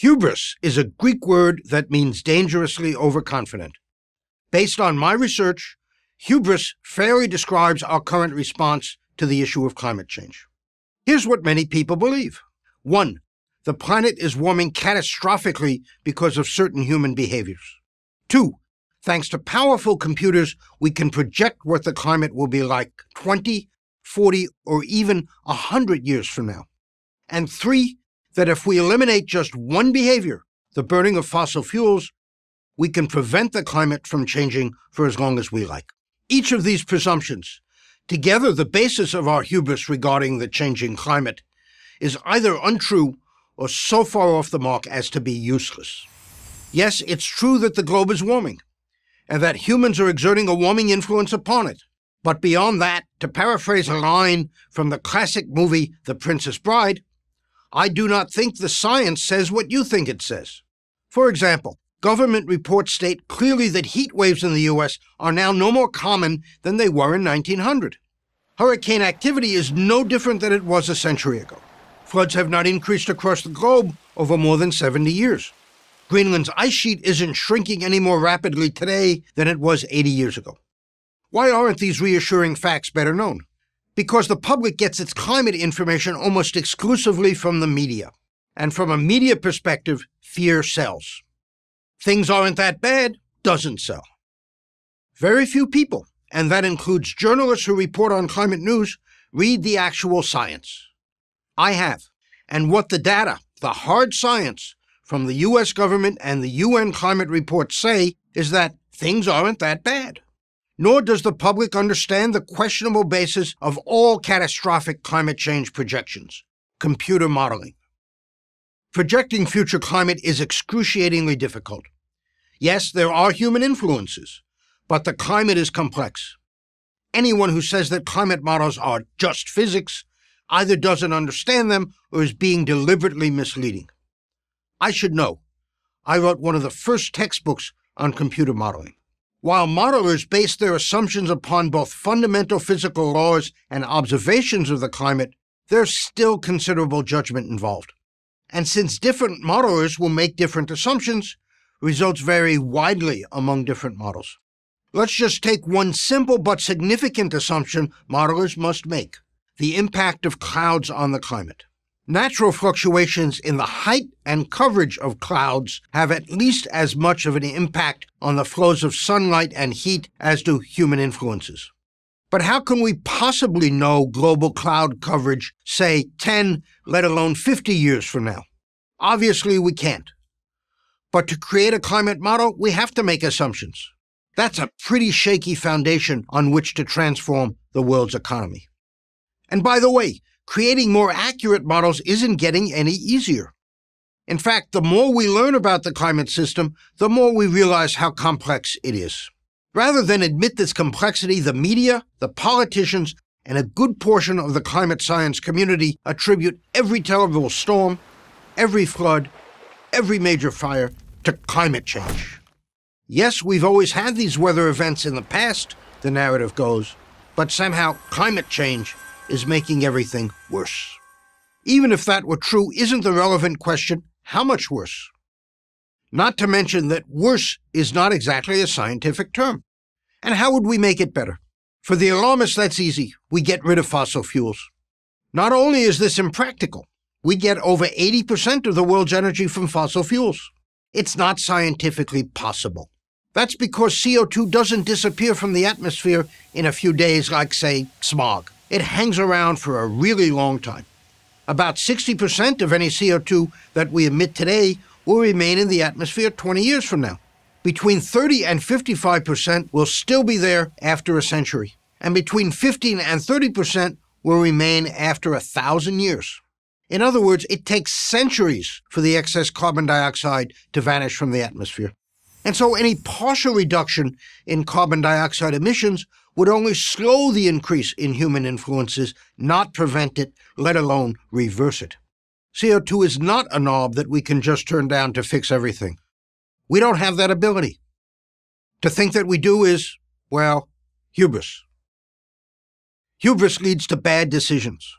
Hubris is a Greek word that means dangerously overconfident. Based on my research, hubris fairly describes our current response to the issue of climate change. Here's what many people believe. One, the planet is warming catastrophically because of certain human behaviors. Two, thanks to powerful computers, we can project what the climate will be like 20, 40, or even 100 years from now. And three, that if we eliminate just one behavior, the burning of fossil fuels, we can prevent the climate from changing for as long as we like. Each of these presumptions, together the basis of our hubris regarding the changing climate, is either untrue or so far off the mark as to be useless. Yes, it's true that the globe is warming, and that humans are exerting a warming influence upon it. But beyond that, to paraphrase a line from the classic movie The Princess Bride, I do not think the science says what you think it says. For example, government reports state clearly that heat waves in the U.S. are now no more common than they were in 1900. Hurricane activity is no different than it was a century ago. Floods have not increased across the globe over more than 70 years. Greenland's ice sheet isn't shrinking any more rapidly today than it was 80 years ago. Why aren't these reassuring facts better known? Because the public gets its climate information almost exclusively from the media. And from a media perspective, fear sells. Things aren't that bad doesn't sell. Very few people, and that includes journalists who report on climate news, read the actual science. I have. And what the data, the hard science, from the US government and the UN climate report say is that things aren't that bad. Nor does the public understand the questionable basis of all catastrophic climate change projections computer modeling. Projecting future climate is excruciatingly difficult. Yes, there are human influences, but the climate is complex. Anyone who says that climate models are just physics either doesn't understand them or is being deliberately misleading. I should know. I wrote one of the first textbooks on computer modeling. While modelers base their assumptions upon both fundamental physical laws and observations of the climate, there's still considerable judgment involved. And since different modelers will make different assumptions, results vary widely among different models. Let's just take one simple but significant assumption modelers must make the impact of clouds on the climate. Natural fluctuations in the height and coverage of clouds have at least as much of an impact on the flows of sunlight and heat as do human influences. But how can we possibly know global cloud coverage, say 10, let alone 50 years from now? Obviously, we can't. But to create a climate model, we have to make assumptions. That's a pretty shaky foundation on which to transform the world's economy. And by the way, creating more accurate models isn't getting any easier. In fact, the more we learn about the climate system, the more we realize how complex it is. Rather than admit this complexity, the media, the politicians, and a good portion of the climate science community attribute every terrible storm, every flood, every major fire to climate change. Yes, we've always had these weather events in the past, the narrative goes, but somehow climate change is making everything worse. Even if that were true, isn't the relevant question how much worse? Not to mention that worse is not exactly a scientific term. And how would we make it better? For the alarmists, that's easy. We get rid of fossil fuels. Not only is this impractical, we get over 80% of the world's energy from fossil fuels. It's not scientifically possible. That's because CO2 doesn't disappear from the atmosphere in a few days, like, say, smog it hangs around for a really long time. About 60% of any CO2 that we emit today will remain in the atmosphere 20 years from now. Between 30 and 55% will still be there after a century, and between 15 and 30% will remain after a thousand years. In other words, it takes centuries for the excess carbon dioxide to vanish from the atmosphere. And so any partial reduction in carbon dioxide emissions would only slow the increase in human influences, not prevent it, let alone reverse it. CO2 is not a knob that we can just turn down to fix everything. We don't have that ability. To think that we do is, well, hubris. Hubris leads to bad decisions.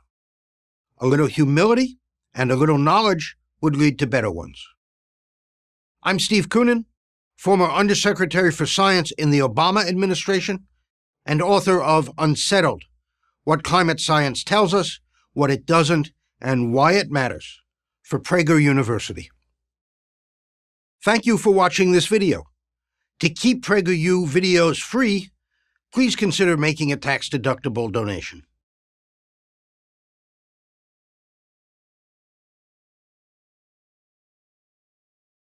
A little humility and a little knowledge would lead to better ones. I'm Steve Koonin, former Undersecretary for Science in the Obama administration and author of Unsettled What Climate Science Tells Us, What It Doesn't, and Why It Matters for Prager University. Thank you for watching this video. To keep PragerU videos free, please consider making a tax-deductible donation.